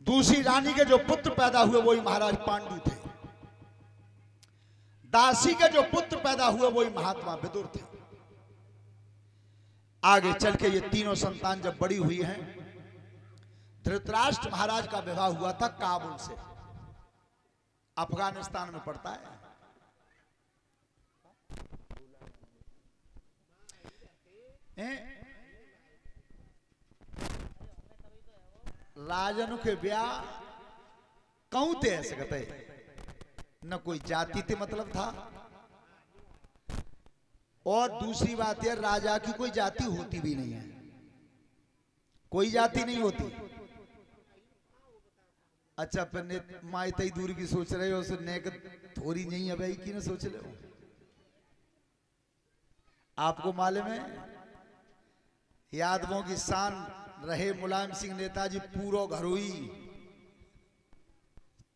दूसरी रानी के जो पुत्र पैदा हुए, वही महाराज पांडु थे। दासी के जो पुत्र पैदा हुए, वही महात्मा विदुर थे। आगे चल के ये तीनों संतान जब बड़ी हुई हैं, धृतराष्ट्र महाराज का विवाह हुआ था काबुल से। अफ़गानिस्तान में पड़ता है। हैं? राजन के ब्याह कहूँ थे ऐसे कहते न कोई जाति थे मतलब था? और दूसरी बात यह, राजा की कोई जाति होती भी नहीं है। कोई जाति नहीं होती। अच्छा पर ने माई तई दूर की सोच रहे हो नेक थोड़ी नहीं है भाई की ना सोच रहे हो? आपको मालूम है, यादवों की शान रहे मुलायम सिंह नेताजी, पूरो घर हुई।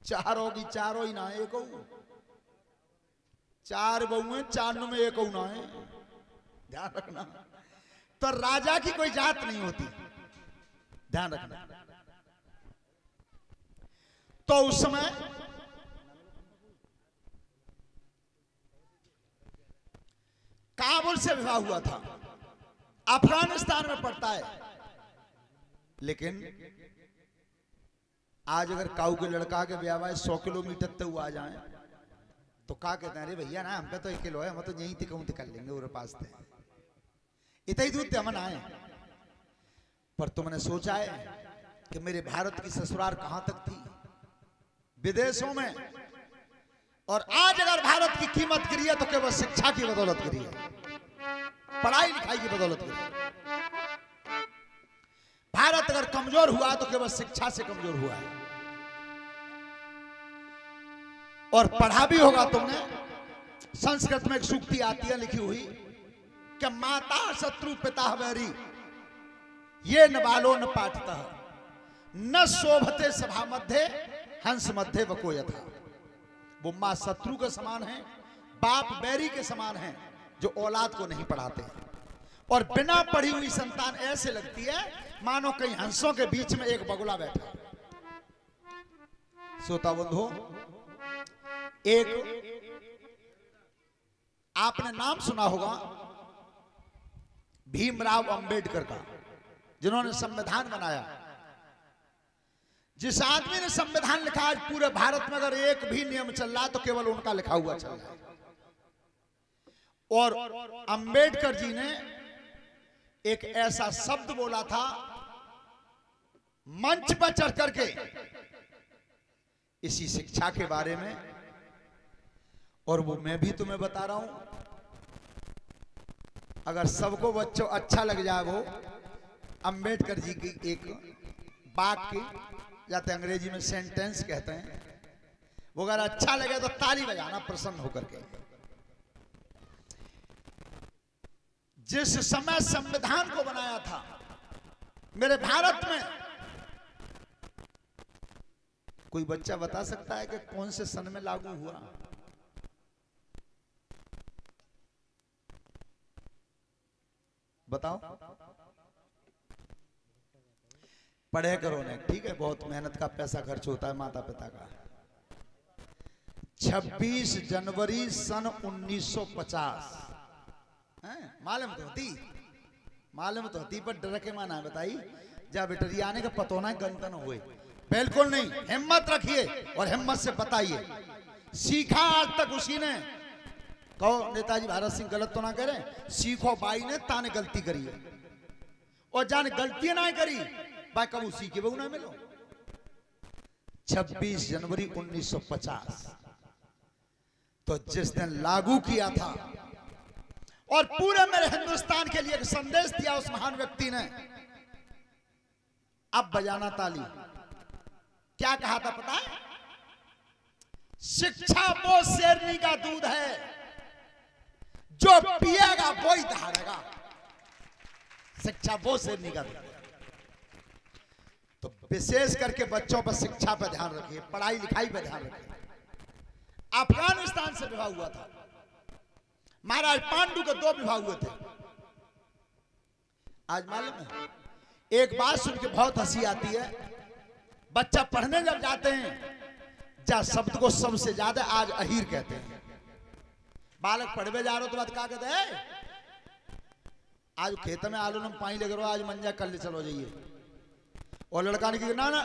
चारों की चारों ही ना, एक चार बहु चार में एक ना है। ध्यान रखना। तो राजा की कोई जात नहीं होती। ध्यान रखना। तो उस समय काबुल से विवाह हुआ था। अफ़गानिस्तान में पड़ता है। लेकिन आज अगर काऊ के लड़का के ब्याह सौ किलोमीटर तक आ जाए तो का कहते हैं, अरे भैया ना, हम पे तो एक किलो है, हम तो यहीं कहूँ कर लेंगे उरे पास थे इतना ही दूध थे हम आए। पर तुमने सोचा है कि मेरे भारत की ससुराल कहाँ तक थी? विदेशों में। और आज अगर भारत की कीमत गिरी है तो केवल शिक्षा की बदौलत गिरी है। पढ़ाई लिखाई की बदौलत गिरी है। भारत अगर कमज़ोर हुआ तो केवल शिक्षा से कमज़ोर हुआ है। और पढ़ा भी होगा तुमने। संस्कृत में एक सूक्ति आती है, लिखी हुई, कि माता शत्रु पिता वैरी, ये न बालो न पाठता न शोभते सभा मध्य, हंस मध्य वको यथा वो माँ शत्रु के समान है, बाप बैरी के समान है, जो औलाद को नहीं पढ़ाते। और बिना पढ़ी हुई संतान ऐसे लगती है मानो कहीं हंसों के बीच में एक बगुला बैठा। श्रोता बंधु, एक आपने नाम सुना होगा, भीमराव अंबेडकर का, जिन्होंने संविधान बनाया। जिस आदमी ने संविधान लिखा, आज पूरे भारत में अगर एक भी नियम चल रहा तो केवल उनका लिखा हुआ चल रहा है। और अंबेडकर जी ने एक ऐसा शब्द बोला था मंच पर चढ़ करके। इसी शिक्षा के बारे में। और वो मैं भी तुम्हें बता रहा हूँ। अगर सबको बच्चों अच्छा लग जाए वो, अंबेडकर जी की एक बात की, जाते अंग्रेज़ी में सेंटेंस कहते हैं। वो अगर अच्छा लगे तो ताली बजाना प्रसन्न होकर के। जिस समय संविधान को बनाया था, मेरे भारत में कोई बच्चा बता सकता है कि कौन से सन में लागू हुआ? बताओ। पढ़े करो ने ठीक है? बहुत मेहनत का पैसा खर्च होता है माता पिता का। 26 जनवरी सन 1950 हैं? मालूम तो होती। मालूम तो होती, पर डर के माना बताई जब बेटरियाने का पतोना गंतन हुए। बिल्कुल नहीं, हिम्मत रखिए और हिम्मत से बताइए। सीखा आज तक उसी ने। कहो, नेताजी, भारत सिंह गलत तो ना करे। सीखो भाई ने, ताने गलती करी है। और जाने गलती ना करी, भाई कब उसी के बहु ना मिलो। 26 जनवरी 1950 तो जिस दिन लागू किया था, और पूरे मेरे हिंदुस्तान के लिए संदेश दिया उस महान व्यक्ति ने, अब बजाना ताली। क्या कहा था पता है? शिक्षा वो शेरनी का दूध है जो पिएगा, वो ही धारेगा। शिक्षा वो शेरनी का दूध तो विशेष करके बच्चों पर शिक्षा पर ध्यान रखिए, पढ़ाई लिखाई पर ध्यान रखिए। अफ़गानिस्तान से विवाह हुआ था। महाराज पांडु के दो विवाह हुए थे। आज मालूम है, एक बात सुन के बहुत हँसी आती है बच्चा पढ़ने जब जाते हैं, जा शब्द को सबसे ज़्यादा आज अहीर कहते हैं। बालक पढ़वे जा रहे हो तो बात क्या कहते हैं? आज खेत में आलू नम पानी लग आज मंजा कर ले चलो जाइए। और लड़का ने ना ना